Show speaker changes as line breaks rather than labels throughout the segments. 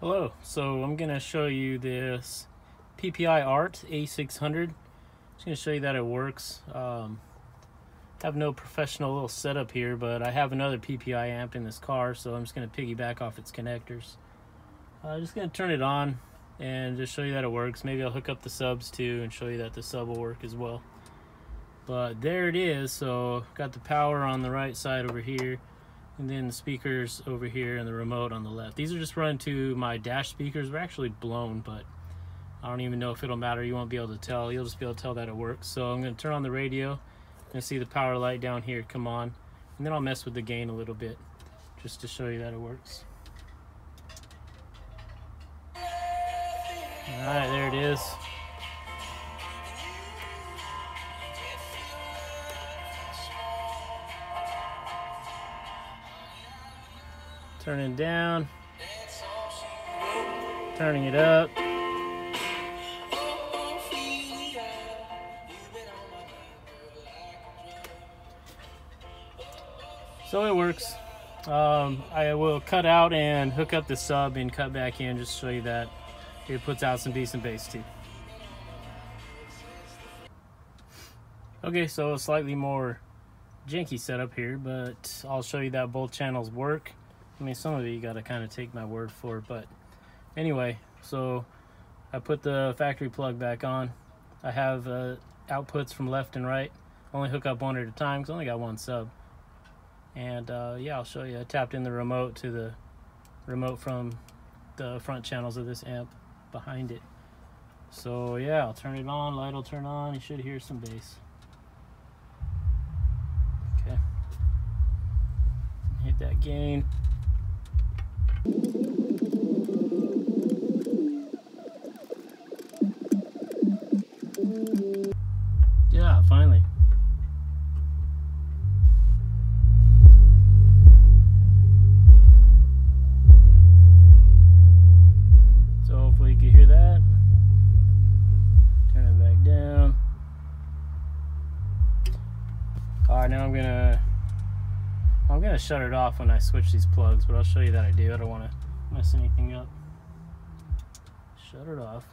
Hello, so I'm going to show you this PPI Art A600. I'm Just going to show you that it works. Um, have no professional little setup here, but I have another PPI amp in this car, so I'm just going to piggyback off its connectors. I'm uh, just going to turn it on and just show you that it works. Maybe I'll hook up the subs too and show you that the sub will work as well. But there it is, so got the power on the right side over here and then the speakers over here and the remote on the left. These are just run to my dash speakers. They're actually blown, but I don't even know if it'll matter. You won't be able to tell. You'll just be able to tell that it works. So I'm going to turn on the radio and see the power light down here come on. And then I'll mess with the gain a little bit just to show you that it works. Alright, there it is. Turning down. Turning it up. So it works. Um, I will cut out and hook up the sub and cut back in just to show you that it puts out some decent bass too. Okay, so a slightly more janky setup here, but I'll show you that both channels work. I mean, some of it you got to kind of take my word for, but anyway, so I put the factory plug back on. I have uh, outputs from left and right. Only hook up one at a time because I only got one sub. And uh, yeah, I'll show you. I tapped in the remote to the remote from the front channels of this amp behind it. So yeah, I'll turn it on, light will turn on, you should hear some bass. Okay. Hit that gain. Yeah, finally. So hopefully you can hear that. Turn it back down. Alright, now I'm gonna I'm gonna shut it off when I switch these plugs, but I'll show you that I do. I don't want to mess anything up. Shut it off.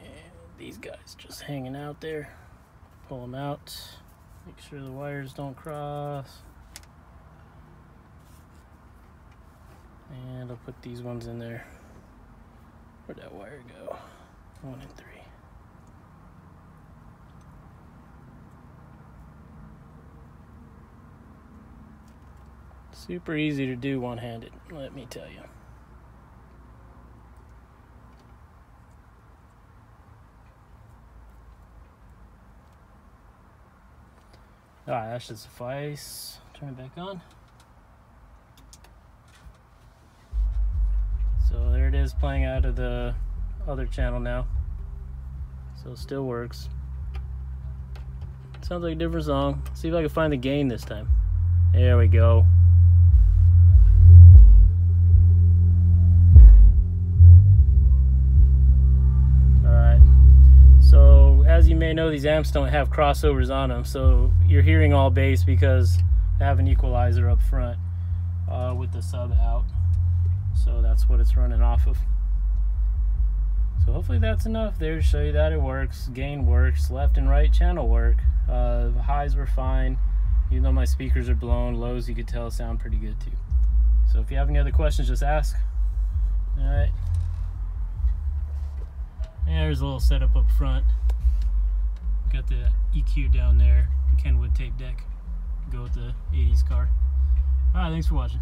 And these guys just hanging out there. Pull them out. Make sure the wires don't cross. And I'll put these ones in there. Where'd that wire go? One and three. Super easy to do one-handed, let me tell you. Alright, that should suffice. Turn it back on. So there it is playing out of the other channel now. So it still works. Sounds like a different song. See if I can find the gain this time. There we go. As you may know, these amps don't have crossovers on them, so you're hearing all bass because they have an equalizer up front uh, with the sub out. So that's what it's running off of. So hopefully that's enough there to show you that it works. Gain works, left and right channel work. Uh, the highs were fine. Even though my speakers are blown, lows you could tell sound pretty good too. So if you have any other questions, just ask. Alright. There's a little setup up front. The EQ down there, Kenwood tape deck. Go with the 80s car. Alright, thanks for watching.